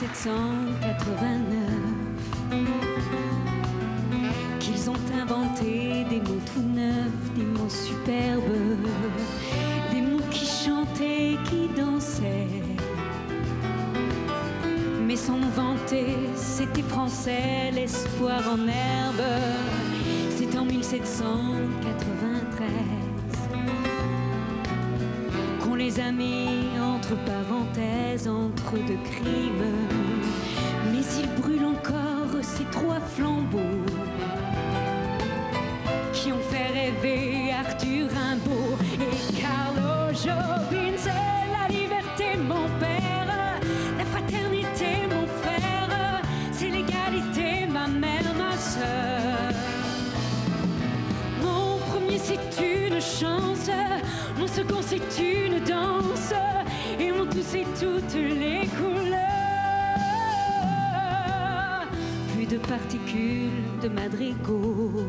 1789 qu'ils ont inventé des mots tout neufs, des mots superbes, des mots qui chantaient, qui dansaient. Mais sans nous vanter, c'était français, l'espoir en herbe. C'est en 1793 qu'on les a mis entre parenthèses, entre deux crimes. Mais il brûle encore ces trois flambeaux qui ont fait rêver Arthur Rimbaud et Carlo Jobin. Chance, mon second, c'est une danse, et mon tout, c'est toutes les couleurs. Plus de particules, de madrigaux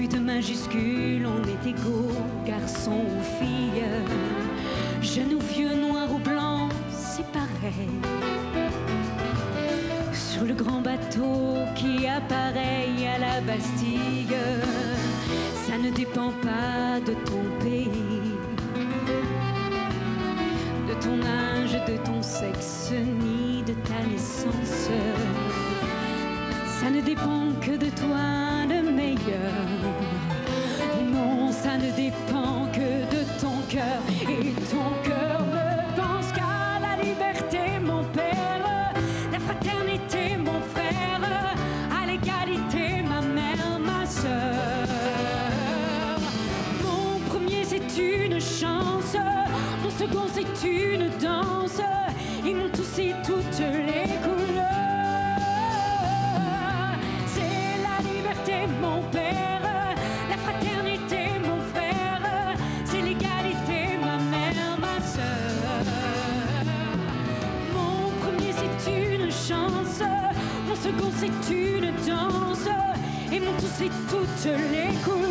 plus de majuscules, on est égaux, garçons ou filles, jeunes ou vieux, noirs ou blancs, c'est pareil. Sur le grand bateau qui apparaît à la Bastille, dépend pas de ton pays, de ton âge, de ton sexe, ni de ta naissance. Ça ne dépend que de toi chance. Mon second, c'est une danse. Et mon tout, c'est toutes les couleurs. C'est la liberté, mon père, la fraternité, mon frère, c'est l'égalité, ma mère, ma soeur. Mon premier, c'est une chance, mon second, c'est une danse, et mon tout, c'est toutes les couleurs.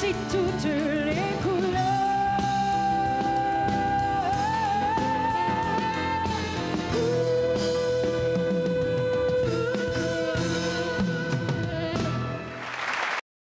prostitute